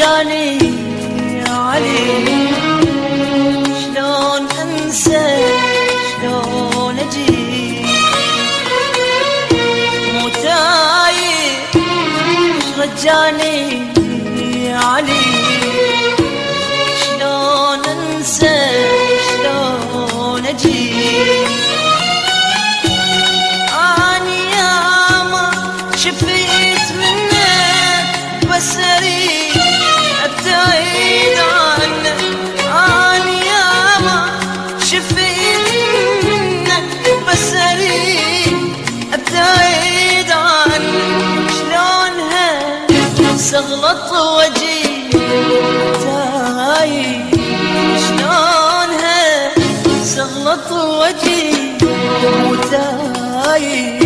رجاني يا علي. شلون أنسى شلون أجي؟ مو تايه رجاني يا علي. شلون أنسى سغلط وجهي. تايه شلونها سغلط وجهي. وتايه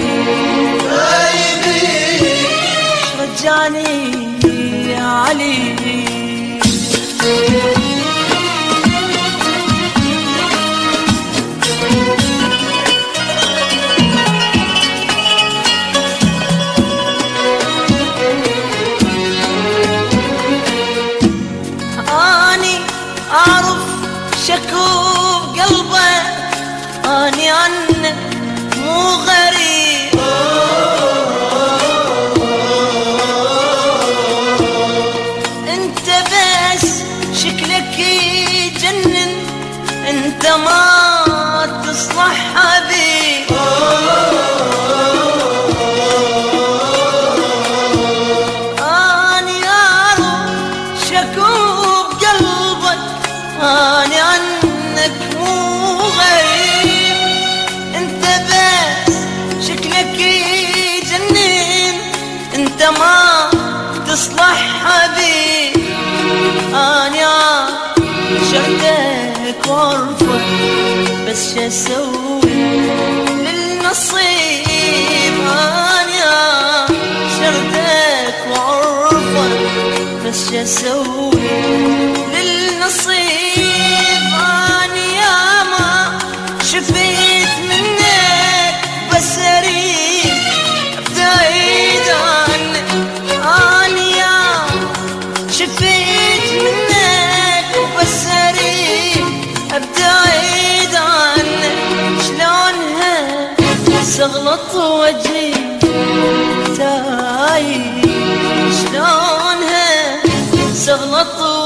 رجعني يا علي. شكلك يجنن انت ما تصلح حبيب شفتك وارفض بس شو أسوي للنصيب أنا شفتك وارفض بس شو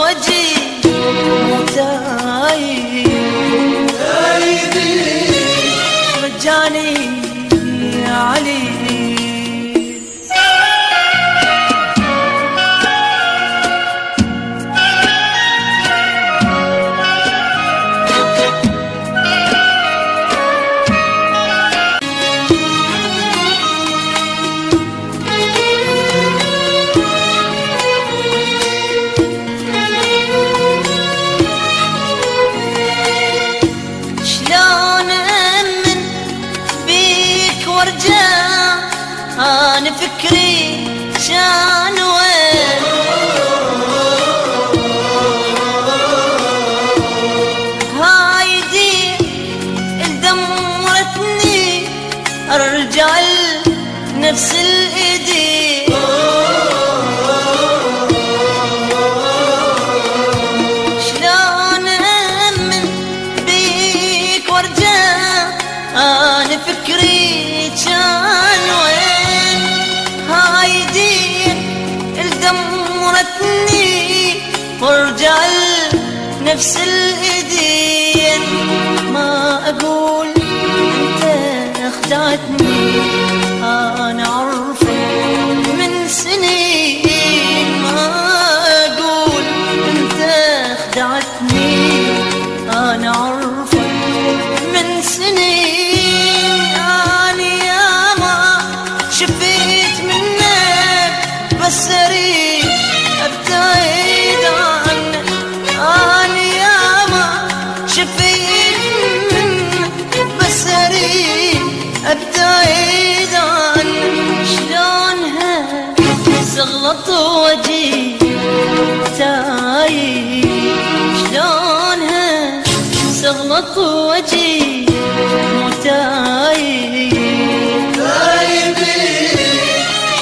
وجهي تايه فكري شان وين؟ هاي دي دمرتني أرجع نفس الإيدي. شلون أمن بيك وأرجع؟ أنا فكري وارجع نفس الإيدين. ما أقول أنت خدعتني زغلط وجهي تايه شلونها زغلط وجهي مو تايه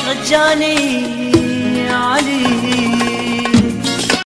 رجاني